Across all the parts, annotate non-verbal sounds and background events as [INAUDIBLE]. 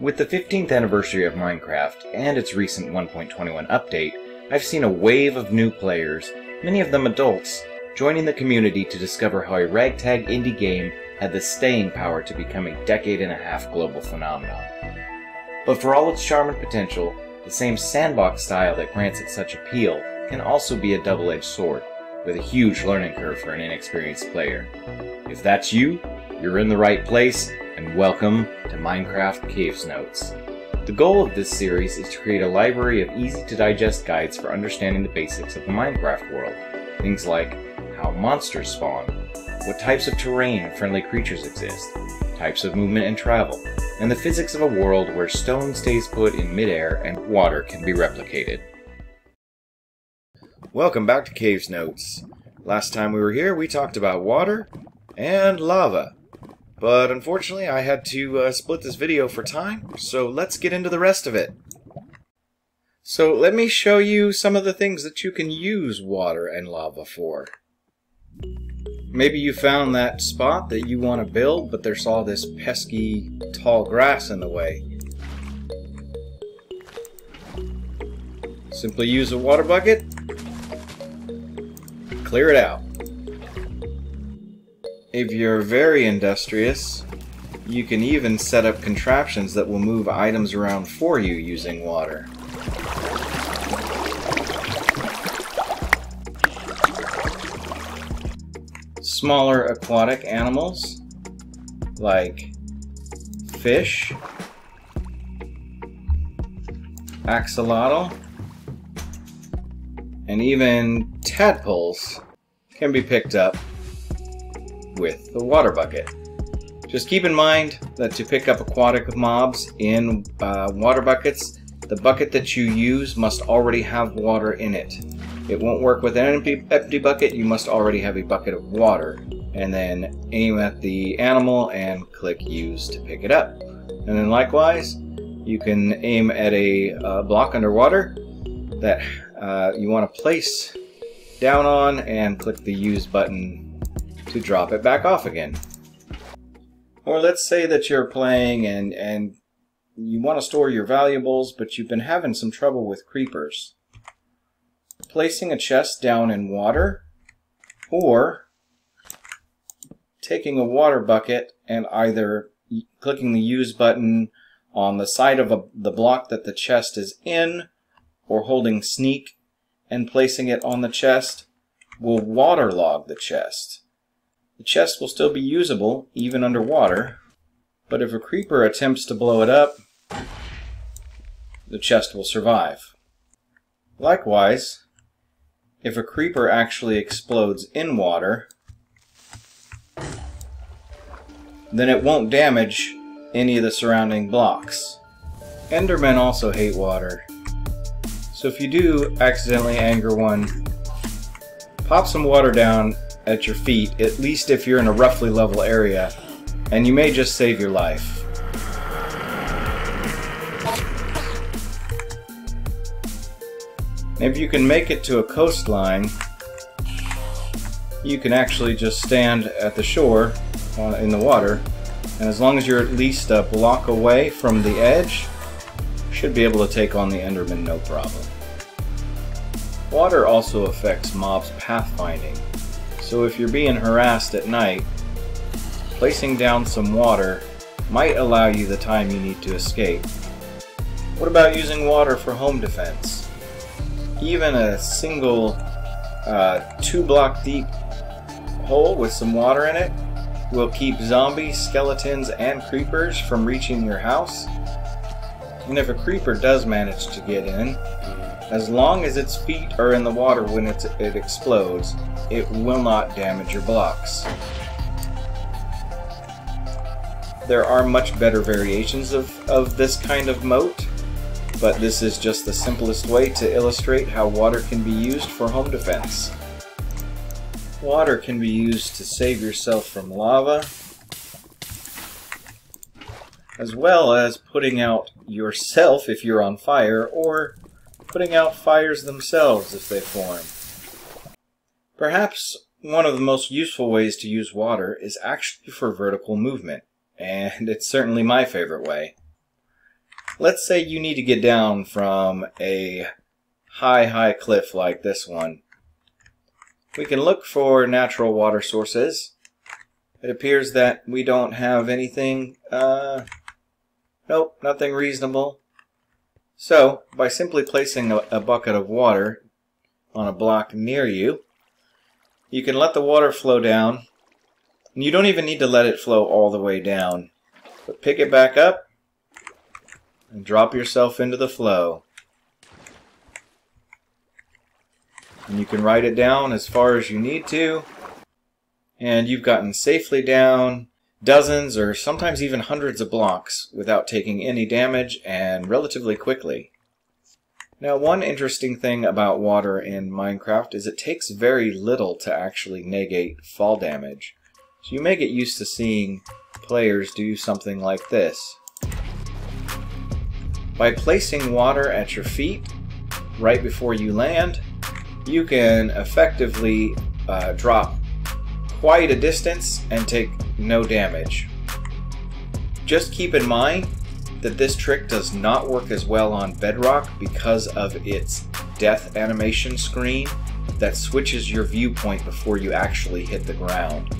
With the 15th anniversary of Minecraft and its recent 1.21 update, I've seen a wave of new players, many of them adults, joining the community to discover how a ragtag indie game had the staying power to become a decade and a half global phenomenon. But for all its charm and potential, the same sandbox style that grants it such appeal can also be a double edged sword, with a huge learning curve for an inexperienced player. If that's you, you're in the right place, and welcome to Minecraft Caves Notes. The goal of this series is to create a library of easy to digest guides for understanding the basics of the Minecraft world. Things like how monsters spawn, what types of terrain and friendly creatures exist, types of movement and travel, and the physics of a world where stone stays put in midair and water can be replicated. Welcome back to Caves Notes. Last time we were here, we talked about water and lava. But unfortunately, I had to uh, split this video for time, so let's get into the rest of it. So let me show you some of the things that you can use water and lava for. Maybe you found that spot that you want to build, but there's all this pesky tall grass in the way. Simply use a water bucket, clear it out. If you're very industrious, you can even set up contraptions that will move items around for you using water. Smaller aquatic animals, like fish, axolotl, and even tadpoles can be picked up with the water bucket. Just keep in mind that to pick up aquatic mobs in uh, water buckets, the bucket that you use must already have water in it. It won't work with an empty, empty bucket, you must already have a bucket of water. And then aim at the animal and click use to pick it up. And then likewise, you can aim at a uh, block underwater that uh, you want to place down on and click the use button to drop it back off again. Or let's say that you're playing and, and you want to store your valuables, but you've been having some trouble with creepers. Placing a chest down in water, or taking a water bucket and either clicking the use button on the side of a, the block that the chest is in, or holding sneak and placing it on the chest will waterlog the chest. The chest will still be usable, even underwater, but if a creeper attempts to blow it up, the chest will survive. Likewise, if a creeper actually explodes in water, then it won't damage any of the surrounding blocks. Endermen also hate water, so if you do accidentally anger one, pop some water down at your feet, at least if you're in a roughly level area, and you may just save your life. If you can make it to a coastline, you can actually just stand at the shore uh, in the water, and as long as you're at least a block away from the edge, should be able to take on the Enderman no problem. Water also affects mobs pathfinding, so if you're being harassed at night, placing down some water might allow you the time you need to escape. What about using water for home defense? Even a single uh, two block deep hole with some water in it will keep zombies, skeletons, and creepers from reaching your house. And if a creeper does manage to get in, as long as its feet are in the water when it explodes, it will not damage your blocks. There are much better variations of, of this kind of moat, but this is just the simplest way to illustrate how water can be used for home defense. Water can be used to save yourself from lava, as well as putting out yourself if you're on fire, or putting out fires themselves if they form. Perhaps one of the most useful ways to use water is actually for vertical movement, and it's certainly my favorite way. Let's say you need to get down from a high, high cliff like this one. We can look for natural water sources. It appears that we don't have anything, uh, nope, nothing reasonable. So, by simply placing a, a bucket of water on a block near you, you can let the water flow down. You don't even need to let it flow all the way down. But pick it back up and drop yourself into the flow. And you can write it down as far as you need to. And you've gotten safely down dozens or sometimes even hundreds of blocks without taking any damage and relatively quickly. Now one interesting thing about water in Minecraft is it takes very little to actually negate fall damage. So you may get used to seeing players do something like this. By placing water at your feet right before you land, you can effectively uh, drop quite a distance and take no damage. Just keep in mind that this trick does not work as well on Bedrock because of its death animation screen that switches your viewpoint before you actually hit the ground.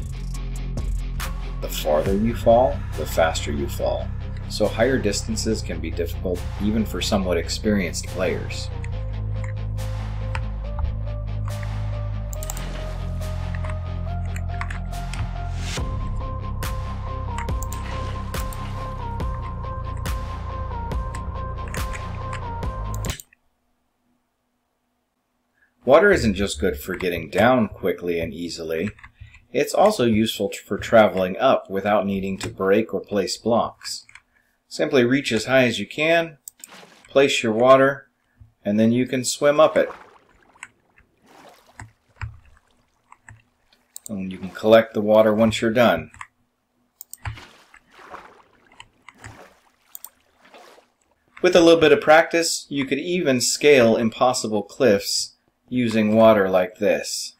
The farther you fall, the faster you fall, so higher distances can be difficult even for somewhat experienced players. Water isn't just good for getting down quickly and easily, it's also useful for traveling up without needing to break or place blocks. Simply reach as high as you can, place your water, and then you can swim up it. And you can collect the water once you're done. With a little bit of practice, you could even scale impossible cliffs using water like this.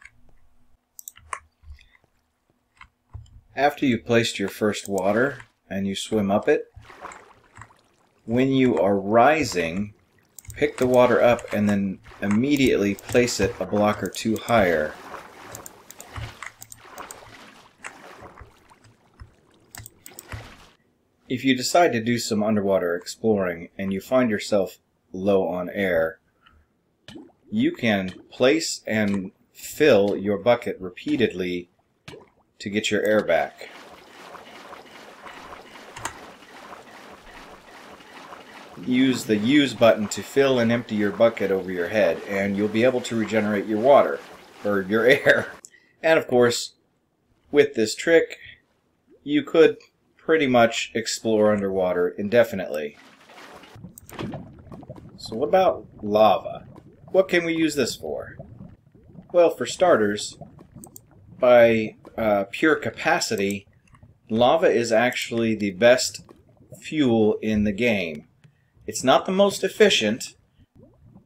After you've placed your first water and you swim up it, when you are rising, pick the water up and then immediately place it a block or two higher. If you decide to do some underwater exploring and you find yourself low on air, you can place and fill your bucket repeatedly to get your air back. Use the use button to fill and empty your bucket over your head and you'll be able to regenerate your water or your [LAUGHS] air. And of course, with this trick, you could pretty much explore underwater indefinitely. So what about lava? What can we use this for? Well, for starters, by uh, pure capacity, lava is actually the best fuel in the game. It's not the most efficient,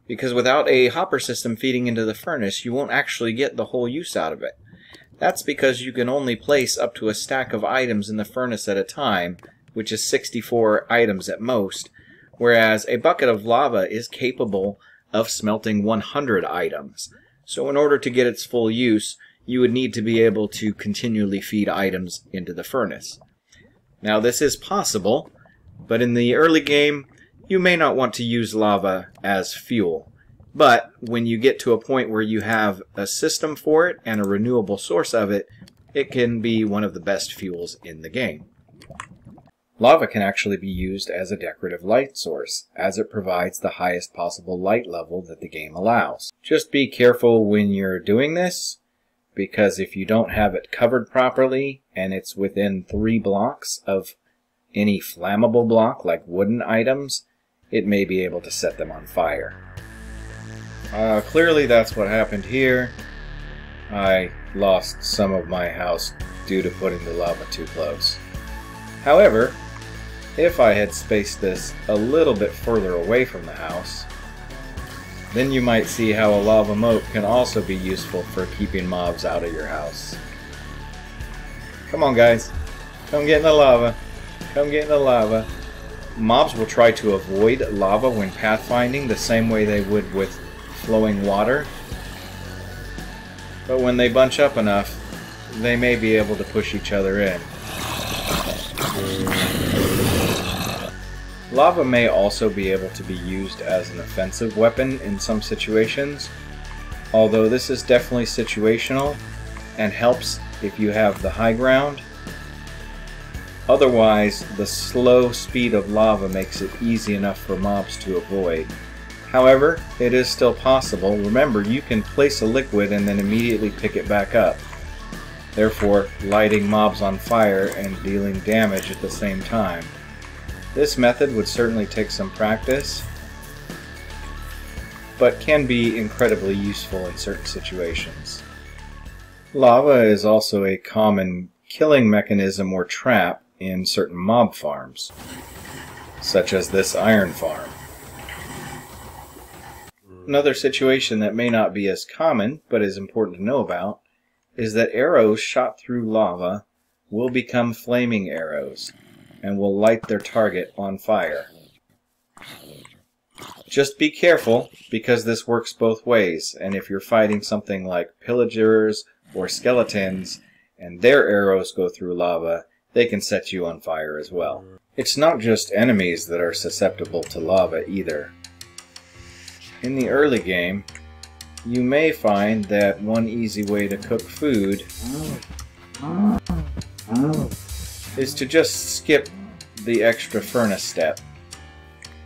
because without a hopper system feeding into the furnace, you won't actually get the whole use out of it. That's because you can only place up to a stack of items in the furnace at a time, which is 64 items at most, whereas a bucket of lava is capable of smelting 100 items. So in order to get its full use, you would need to be able to continually feed items into the furnace. Now this is possible, but in the early game, you may not want to use lava as fuel. But when you get to a point where you have a system for it and a renewable source of it, it can be one of the best fuels in the game. Lava can actually be used as a decorative light source, as it provides the highest possible light level that the game allows. Just be careful when you're doing this, because if you don't have it covered properly, and it's within three blocks of any flammable block, like wooden items, it may be able to set them on fire. Uh, clearly that's what happened here. I lost some of my house due to putting the lava too close. However, if I had spaced this a little bit further away from the house, then you might see how a lava moat can also be useful for keeping mobs out of your house. Come on guys, come get in the lava, come get in the lava. Mobs will try to avoid lava when pathfinding the same way they would with flowing water. But when they bunch up enough, they may be able to push each other in. Lava may also be able to be used as an offensive weapon in some situations, although this is definitely situational and helps if you have the high ground. Otherwise, the slow speed of lava makes it easy enough for mobs to avoid. However, it is still possible. Remember, you can place a liquid and then immediately pick it back up, therefore lighting mobs on fire and dealing damage at the same time. This method would certainly take some practice, but can be incredibly useful in certain situations. Lava is also a common killing mechanism or trap in certain mob farms, such as this iron farm. Another situation that may not be as common, but is important to know about, is that arrows shot through lava will become flaming arrows and will light their target on fire. Just be careful, because this works both ways, and if you're fighting something like pillagers or skeletons, and their arrows go through lava, they can set you on fire as well. It's not just enemies that are susceptible to lava either. In the early game, you may find that one easy way to cook food is to just skip the extra furnace step.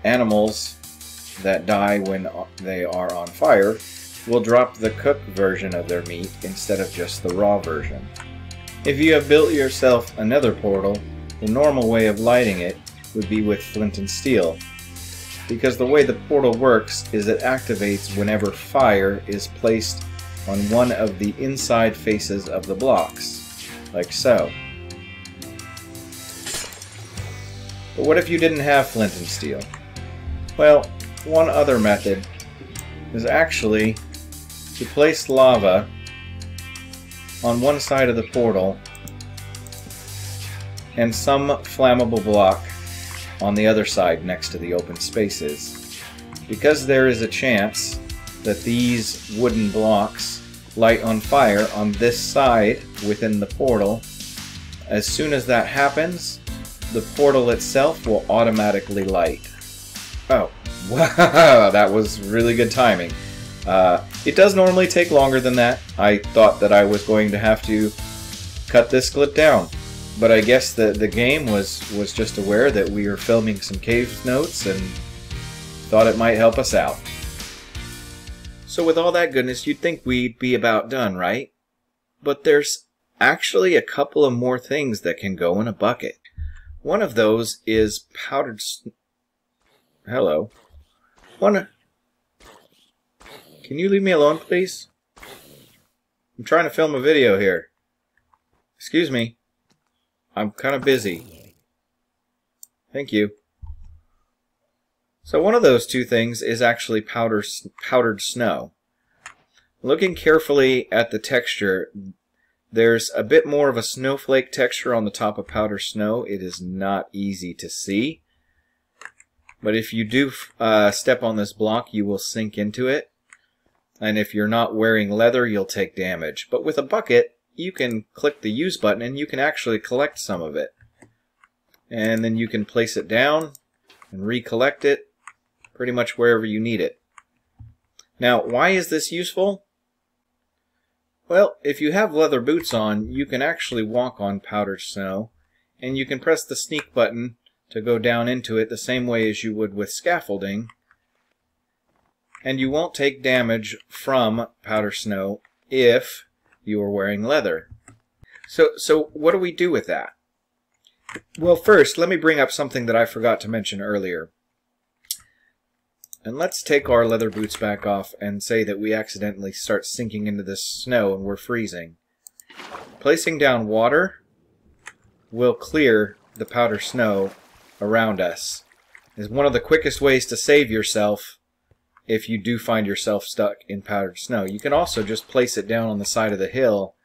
Animals that die when they are on fire will drop the cooked version of their meat instead of just the raw version. If you have built yourself a Nether portal, the normal way of lighting it would be with flint and steel, because the way the portal works is it activates whenever fire is placed on one of the inside faces of the blocks, like so. But what if you didn't have flint and steel? Well, one other method is actually to place lava on one side of the portal and some flammable block on the other side next to the open spaces. Because there is a chance that these wooden blocks light on fire on this side within the portal, as soon as that happens, the portal itself will automatically light. Oh, [LAUGHS] wow, that was really good timing. Uh, it does normally take longer than that. I thought that I was going to have to cut this clip down. But I guess the, the game was, was just aware that we were filming some cave notes and thought it might help us out. So with all that goodness, you'd think we'd be about done, right? But there's actually a couple of more things that can go in a bucket. One of those is powdered... Hello. One... Can you leave me alone, please? I'm trying to film a video here. Excuse me. I'm kind of busy. Thank you. So one of those two things is actually powder, powdered snow. Looking carefully at the texture, there's a bit more of a snowflake texture on the top of powder snow. It is not easy to see. But if you do uh, step on this block, you will sink into it and if you're not wearing leather, you'll take damage. But with a bucket, you can click the use button and you can actually collect some of it. And then you can place it down and recollect it pretty much wherever you need it. Now, why is this useful? Well, if you have leather boots on, you can actually walk on powdered snow, and you can press the sneak button to go down into it the same way as you would with scaffolding, and you won't take damage from powder snow if you are wearing leather. So, so what do we do with that? Well, first, let me bring up something that I forgot to mention earlier. And let's take our leather boots back off and say that we accidentally start sinking into the snow and we're freezing. Placing down water will clear the powder snow around us. Is one of the quickest ways to save yourself if you do find yourself stuck in powdered snow. You can also just place it down on the side of the hill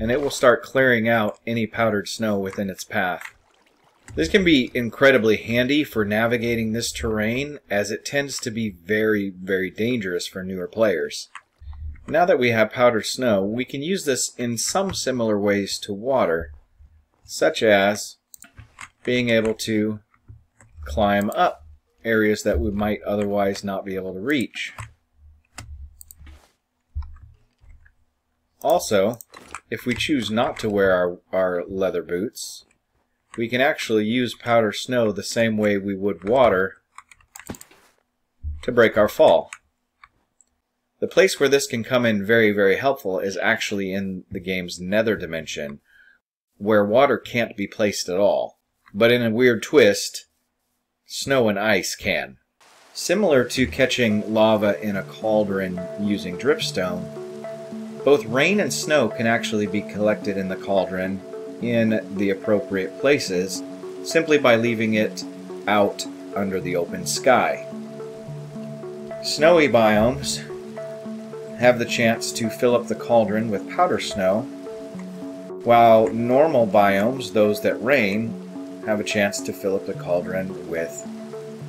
and it will start clearing out any powdered snow within its path. This can be incredibly handy for navigating this terrain as it tends to be very, very dangerous for newer players. Now that we have powdered snow, we can use this in some similar ways to water, such as being able to climb up areas that we might otherwise not be able to reach. Also, if we choose not to wear our, our leather boots, we can actually use powder snow the same way we would water to break our fall. The place where this can come in very, very helpful is actually in the game's nether dimension, where water can't be placed at all. But in a weird twist, snow and ice can. Similar to catching lava in a cauldron using dripstone, both rain and snow can actually be collected in the cauldron in the appropriate places simply by leaving it out under the open sky. Snowy biomes have the chance to fill up the cauldron with powder snow, while normal biomes, those that rain, have a chance to fill up the cauldron with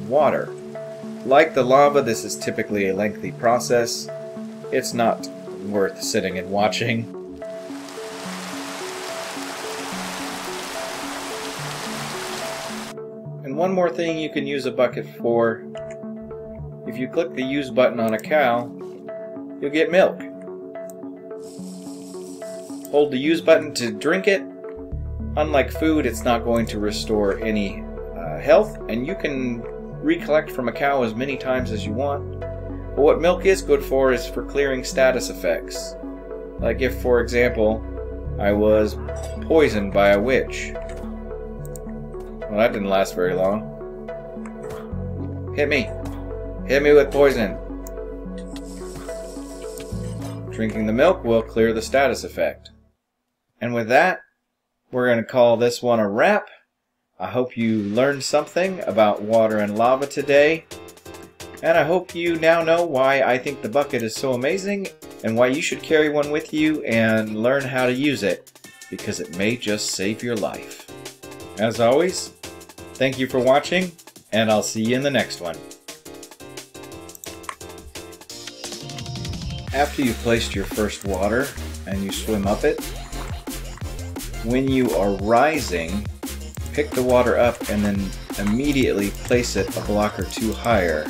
water. Like the lava, this is typically a lengthy process. It's not worth sitting and watching. One more thing you can use a bucket for. If you click the use button on a cow, you'll get milk. Hold the use button to drink it. Unlike food, it's not going to restore any uh, health, and you can recollect from a cow as many times as you want. But what milk is good for is for clearing status effects. Like if, for example, I was poisoned by a witch. Well, that didn't last very long. Hit me. Hit me with poison. Drinking the milk will clear the status effect. And with that, we're going to call this one a wrap. I hope you learned something about water and lava today. And I hope you now know why I think the bucket is so amazing and why you should carry one with you and learn how to use it because it may just save your life. As always, Thank you for watching, and I'll see you in the next one. After you've placed your first water and you swim up it, when you are rising, pick the water up and then immediately place it a block or two higher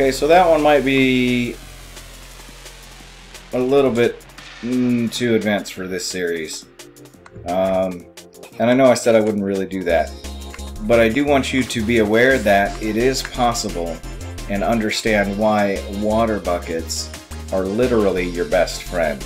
Okay, so that one might be a little bit mm, too advanced for this series. Um, and I know I said I wouldn't really do that. But I do want you to be aware that it is possible and understand why water buckets are literally your best friend.